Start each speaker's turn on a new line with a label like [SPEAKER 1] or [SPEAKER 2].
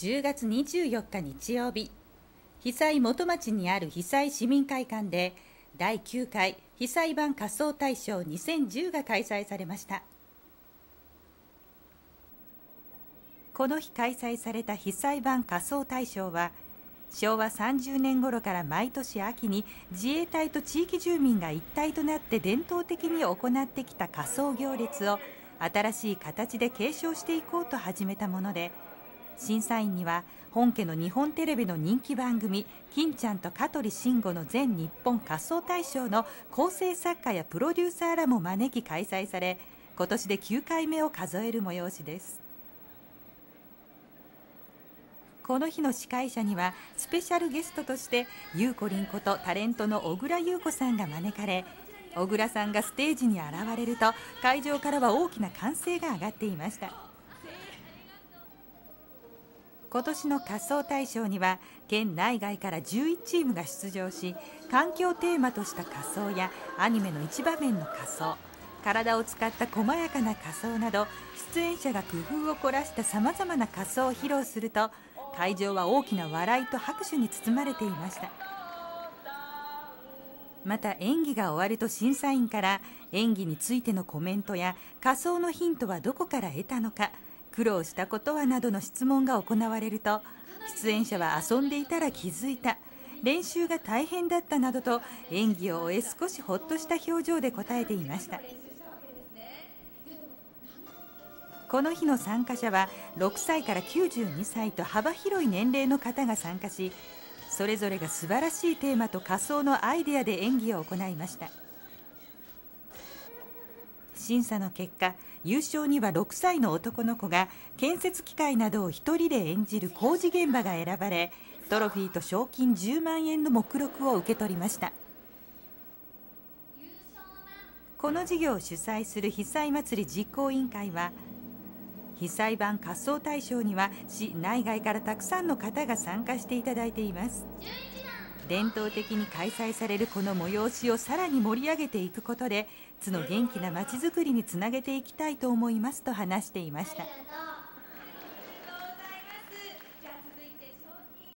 [SPEAKER 1] 10月24日日曜日。被災元町にある被災市民会館で第9回被災版仮装大賞2010が開催されました。この日開催された被災版仮装大賞は昭和30年頃から毎年秋に自衛隊と地域住民が一体となって伝統的に行ってきた仮装行列を新しい形で継承していこうと始めたもので審査員には本家の日本テレビの人気番組「金ちゃんと香取慎吾の全日本仮装大賞」の構成作家やプロデューサーらも招き開催され今年で9回目を数える催しです。この日の司会者にはスペシャルゲストとしてゆうこりんことタレントの小倉優子さんが招かれ小倉さんがステージに現れると会場からは大きな歓声が上がっていました。今年の仮装大賞には県内外から11チームが出場し環境テーマとした仮装やアニメの一場面の仮装体を使った細やかな仮装など出演者が工夫を凝らしたさまざまな仮装を披露すると会場は大きな笑いと拍手に包まれていました。また演技が終わると審査員から演技についてのコメントや仮装のヒントはどこから得たのか苦労したことはなどの質問が行われると出演者は遊んでいたら気づいた。練習が大変だったなどと演技を終え少しほっとした表情で答えていました。この日の参加者は6歳から92歳と幅広い年齢の方が参加しそれぞれが素晴らしいテーマと仮想のアイデアで演技を行いました。審査の結果優勝には6歳の男の子が建設機械などを1人で演じる工事現場が選ばれトロフィーと賞金10万円の目録を受け取りました。この事業を主催する被災祭り実行委員会は被災版仮装大賞には市内外からたくさんの方が参加していただいています。伝統的に開催されるこの催しをさらに盛り上げていくことで津の元気なまちづくりにつなげていきたいと思いますと話していました。